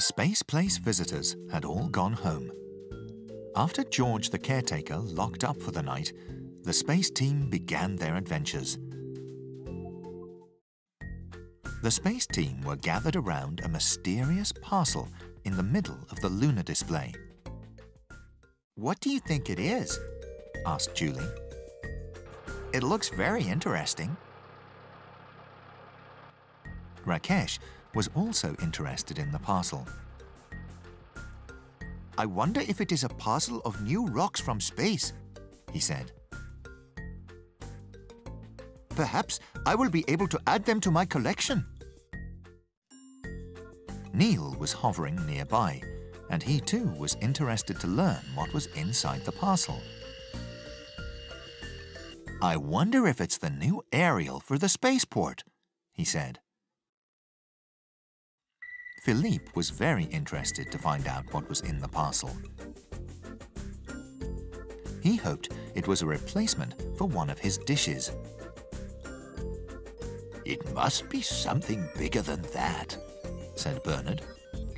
Space Place visitors had all gone home. After George the caretaker locked up for the night, the space team began their adventures. The space team were gathered around a mysterious parcel in the middle of the lunar display. What do you think it is? asked Julie. It looks very interesting. Rakesh was also interested in the parcel. I wonder if it is a parcel of new rocks from space, he said. Perhaps I will be able to add them to my collection. Neil was hovering nearby, and he too was interested to learn what was inside the parcel. I wonder if it's the new aerial for the spaceport, he said. Philippe was very interested to find out what was in the parcel. He hoped it was a replacement for one of his dishes. It must be something bigger than that, said Bernard.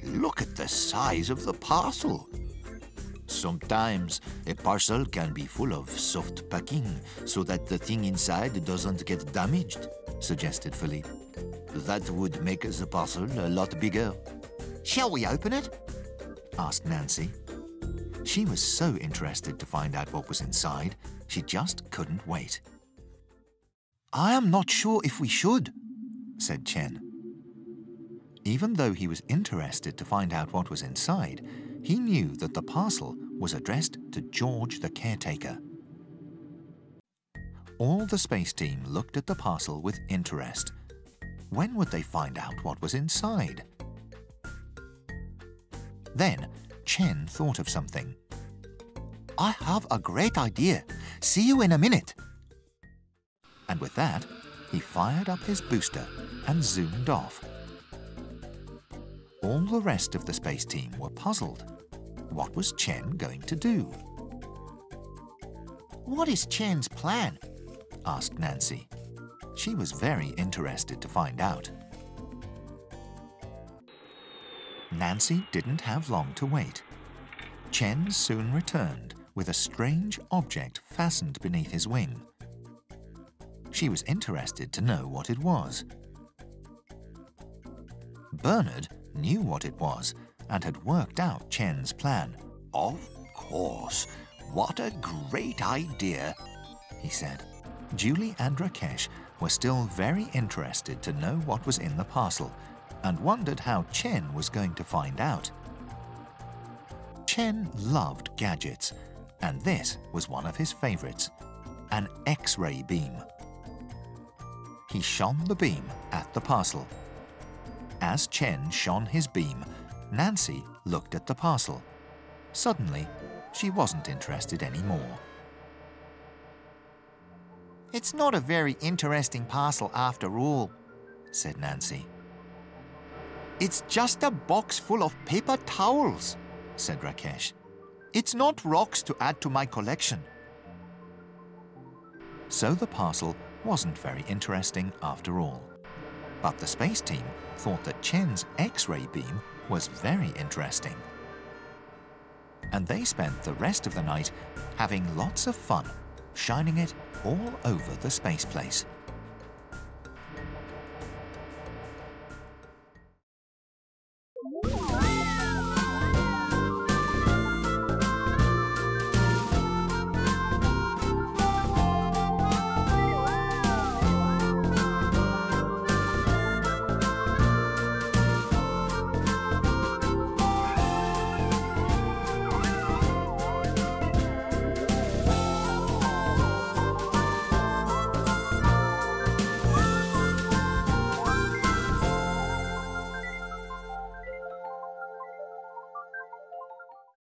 Look at the size of the parcel. Sometimes a parcel can be full of soft packing so that the thing inside doesn't get damaged, suggested Philippe. That would make the parcel a lot bigger. Shall we open it? asked Nancy. She was so interested to find out what was inside, she just couldn't wait. I am not sure if we should, said Chen. Even though he was interested to find out what was inside, he knew that the parcel was addressed to George the caretaker. All the space team looked at the parcel with interest. When would they find out what was inside? Then, Chen thought of something. I have a great idea. See you in a minute. And with that, he fired up his booster and zoomed off. All the rest of the space team were puzzled. What was Chen going to do? What is Chen's plan? asked Nancy. She was very interested to find out. Nancy didn't have long to wait. Chen soon returned with a strange object fastened beneath his wing. She was interested to know what it was. Bernard knew what it was and had worked out Chen's plan. Of course. What a great idea, he said. Julie and Rakesh were still very interested to know what was in the parcel and wondered how Chen was going to find out. Chen loved gadgets, and this was one of his favorites, an X-ray beam. He shone the beam at the parcel. As Chen shone his beam, Nancy looked at the parcel. Suddenly, she wasn't interested anymore. It's not a very interesting parcel after all, said Nancy. It's just a box full of paper towels, said Rakesh. It's not rocks to add to my collection. So the parcel wasn't very interesting after all. But the space team thought that Chen's X-ray beam was very interesting. And they spent the rest of the night having lots of fun, shining it all over the space place.